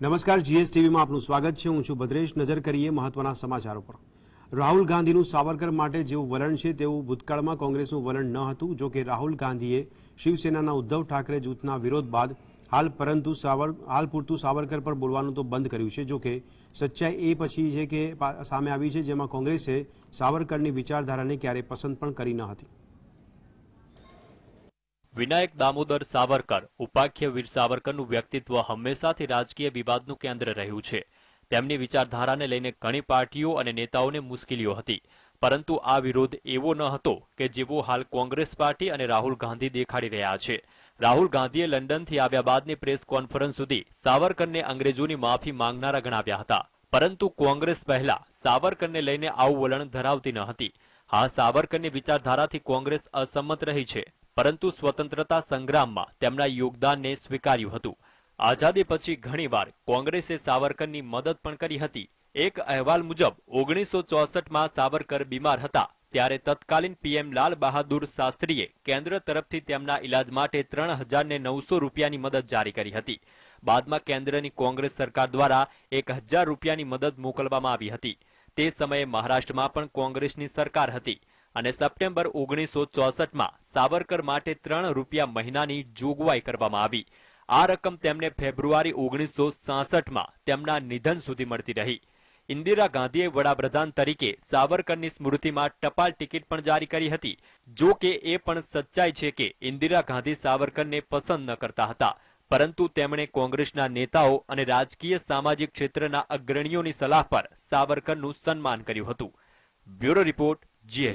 નમસ્કાર, જીએસટીવીમાં આપનું સ્વાગત છે. હું છું ભદ્રેશ. નજર કરીએ મહત્વના સમાચારો પર. રાહુલ ગાંધીનું સાવરકર માટે જેવું વલણ છે તેવું ભૂતકાળમાં કોંગ્રેસનું વલણ ન હતું, જો કે રાહુલ ગાંધીએ શિવસેનાના ઉદ્ધવ ઠાકરે જૂથના વિરોધ બાદ હાલ પરંતુ સાવર, હાલ પૂરતું સાવરકર પર બોલવાનું તો બંધ કર્યું છે. જો કે સચ્ચાઈ એ પછી છે કે સામે આવી છે, જેમાં કોંગ્રેસે સાવરકરની વિચારધારાને ક્યારેય પસંદ પણ કરી ન હતી. વિનાયક દામોદર સાવરકર, ઉપાખ્ય વીર સાવરકરનું વ્યક્તિત્વ હંમેશાથી રાજકીય વિવાદનું કેન્દ્ર રહ્યું છે. તેમની વિચારધારાને લઈને ઘણી પાર્ટીઓ અને નેતાઓને મુશ્કેલીઓ હતી. પરંતુ આ વિરોધ એવો ન હતો કે જેવો હાલ કોંગ્રેસ પાર્ટી અને રાહુલ ગાંધી દેખાડી રહ્યા છે. રાહુલ ગાંધીએ લંડનથી આવ્યા બાદની પ્રેસ કોન્ફરન્સ સુધી સાવરકરને અંગ્રેજોની માફી માંગનારા ગણાવ્યા હતા. પરંતુ કોંગ્રેસ પહેલા સાવરકરને લઈને આવું વલણ ધરાવતી ન હતી. હા, સાવરકરની વિચારધારાથી કોંગ્રેસ અસંમત રહી છે. પરંતુ સ્વતંત્રતા સંગ્રામમાં તેમના યોગદાનને સ્વીકાર્યું હતું. આઝાદી પછી ઘણીવાર કોંગ્રેસે સાવરકરની મદદ પણ કરી હતી. એક અહેવાલ મુજબ, ઓગણીસો ચોસઠમાં સાવરકર બીમાર હતા, ત્યારે તત્કાલીન પીએમ લાલ બહાદુર શાસ્ત્રીએ કેન્દ્ર તરફથી તેમના ઇલાજ માટે ત્રણ હજાર ને નવસો રૂપિયાની મદદ જારી કરી હતી. બાદમાં કેન્દ્રની કોંગ્રેસ સરકાર દ્વારા એક હજાર રૂપિયાની મદદ મોકલવામાં આવી હતી. તે સમયે મહારાષ્ટ્રમાં પણ કોંગ્રેસની સરકાર હતી. અને સપ્ટેમ્બર ઓગણીસો ચોસઠમાં સાવરકર માટે ત્રણ રૂપિયા મહિનાની જોગવાઈ કરવામાં આવી. આ રકમ તેમને ફેબ્રુઆરી ઓગણીસો સાસઠમાં તેમના નિધન સુધી મળતી રહી. ઇન્દિરા ગાંધીએ વડાપ્રધાન તરીકે સાવરકરની સ્મૃતિમાં ટપાલ ટિકિટ પણ જારી કરી હતી, જો કે એ પણ સચ્ચાઈ છે કે ઇન્દિરા ગાંધી સાવરકરને પસંદ ન કરતા હતા. પરંતુ તેમણે કોંગ્રેસના નેતાઓ અને રાજકીય સામાજિક ક્ષેત્રના અગ્રણીઓની સલાહ પર સાવરકરનું સન્માન કર્યું હતું. Bureau report GS